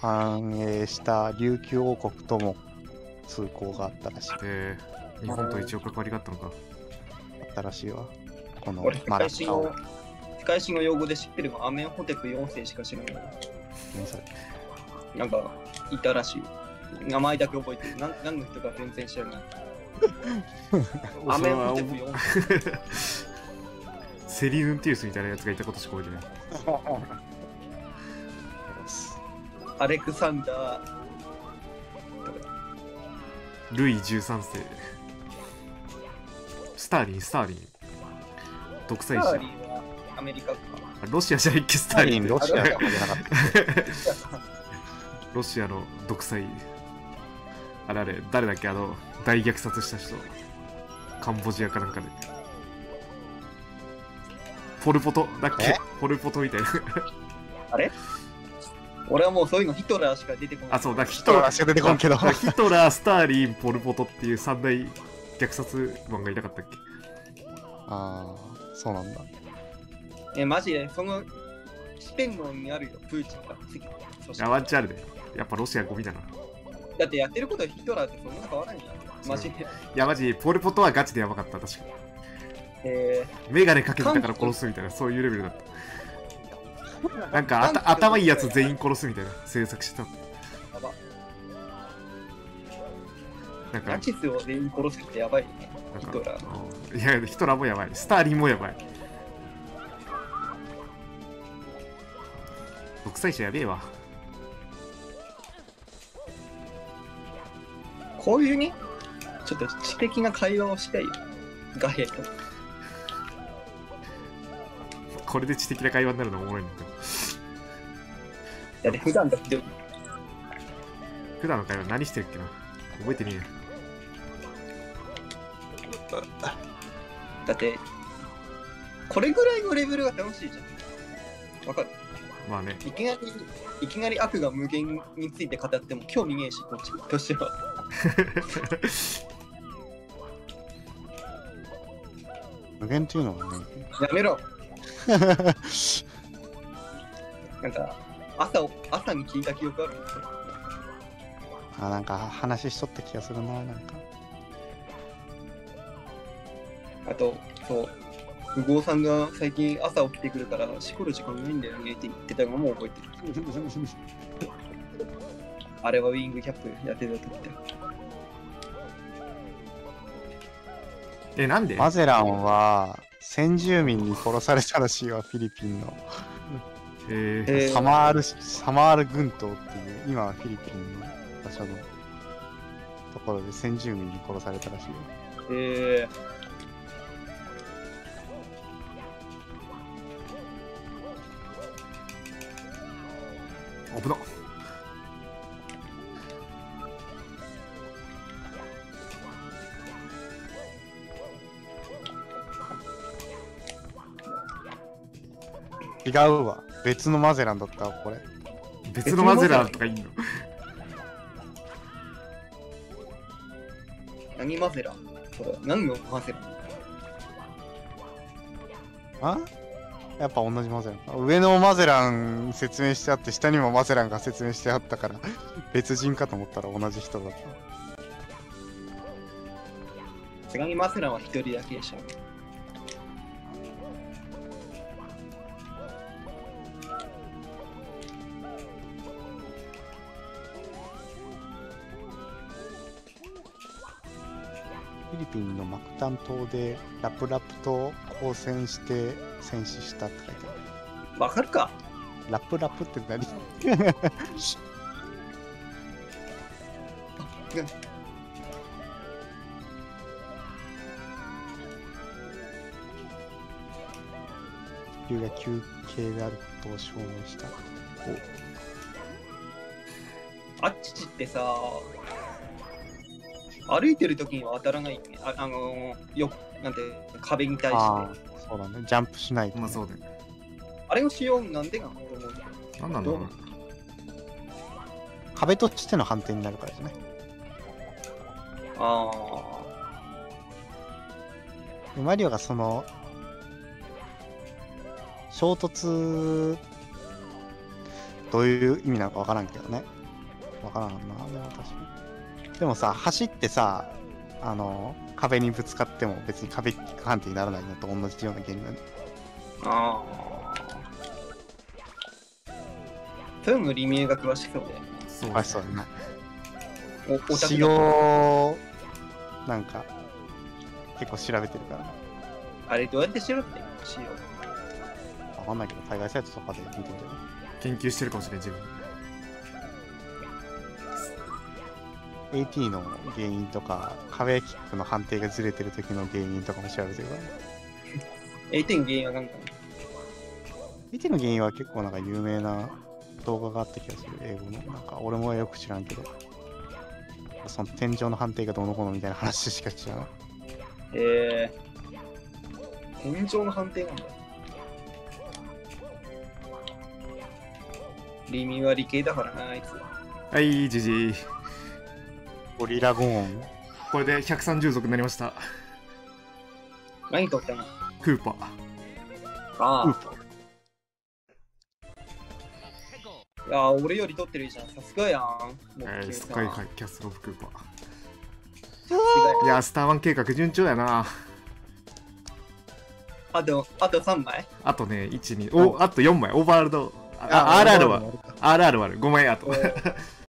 繁栄した琉球王国とも通行があったらしい。で、日本と一応関わりがあったのか。あったらしいわ。このマラッカを世界史の用語で知ってるのはアメンホテプ4世しか知らない。ねそれなんか、いたらしい。名前だけ覚えてる。なん何の人か全然知らない。アメンホテプ4世。セリヌンティウスみたいなやつがいたことしか覚えてない。アレクサンダー、ルイ13世。スターリン、スターリン。独裁者スターリ。ーはアメリカか。ロシアじゃないっけ、スタスターリン。ロシア。ロシアの独裁。あれあれ、誰だっけ、あの、大虐殺した人。カンボジアかなんかで。ポルポトだっけ？え？ポルポトみたいな。あれ？俺はもうそういうのヒトラーしか出てこない。あ、そうだ、ヒヒトラートラーしか出てこんけど。ヒトラー、スターリン、ポルポトっていう三大虐殺マンがいなかったっけ？ああ、そうなんだ。え、マジで、その四天王にあるよ、プーチンが。次あ、ワンチャンあるで。やっぱロシアゴミだな。いだってやってることヒトラーってそんな変わらんやん。マジで。や、マジ、ポルポトはガチでやばかった、確かに。えメガネかけてたから殺すみたいな、そういうレベルだった。なんかあた頭いいやつ全員殺すみたいな制作してた。なんかナ、チスを全員殺すってやばいね。ヒトラー。うんいや、ヒトラーもやばい。スターリンもやばい。独裁者やべえわ。こういうね、ちょっと知的な会話をしたいよ。ガヘと。これで知的な会話になるのおもろいんだけど。だって普段だって、普段の会話何してるっけな？覚えてねえや。だって、これぐらいのレベルが楽しいじゃん。わかる？まあね。いきなり、いきなり悪が無限について語っても興味ねえし、こっちとしては。無限っていうのはね、やめろ なんか、朝を、朝に聞いた記憶あるんですよ。あなんか話しとった気がするな、なんか。あと、そう、無謀さんが最近朝起きてくるから、しこる時間ないんだよねって言ってたのも覚えてる。あれはウィングキャップやってたとって。え、なんで？マゼランは先住民に殺されたらしいわ、フィリピンの。サマール、サマール群島っていう、今はフィリピンの場所のところで先住民に殺されたらしいよ。え危なっ違うわ。別のマゼランだったわ、これ。別のマゼランとかいいの？ー、何マゼラン？それ何のマゼラン？あ？やっぱ同じマゼラン。上のマゼラン説明してあって、下にもマゼランが説明してあったから、別人かと思ったら同じ人だった。さすがにマゼランは一人だけでしょ。ィリピンのマクタン島でラプラプと交戦して戦死したって書いてある。わかるか？ラプラプって何？地球が休憩であることを証明した。あっちってさ、歩いてる時には当たらないよね。あ、あのーよ、なんて、壁に対して。あああ、そうだね。ジャンプしないと、まあそうだよ。れの仕様なんでなのと思うなんなんだろうな。壁としての判定になるからですね。あでマリオがその、衝突どういう意味なのかわからんけどね。わからんな、でも確かに。でもさ、走ってさ、あの、壁にぶつかっても別に壁キック判定にならないのと同じような原理なんで。ああ。そういうのリミューが詳しそうで。そうあ、そうだな。お、オタ仕様、なんか、結構調べてるから。あれどうやって調べてんの？仕様。わかんないけど、海外サイトとかで見てみてる。研究してるかもしれん自分 AT の原因とか、壁キックの判定がずれてる時の原因とかも調べてるから。18原因は何か AT の原因は結構なんか有名な動画があった気がする、英語の。なんか俺もよく知らんけど。その天井の判定がどうのこうのみたいな話しか知らない。えー、天井の判定なんだ。リミューは理系だからな、あいつ。はいじじいゴリラゴーン。これで130族になりました。何取ったの？クーパー。ああ。うんいやー、俺より取ってるじゃん。さすがやん。もうえー、スカイハイキャストロブクーパー。いやスターワン計画順調やな。あと、あと3枚？あとね12おあと4枚。オーバールド。ああ RR は RR はある。5枚あと。お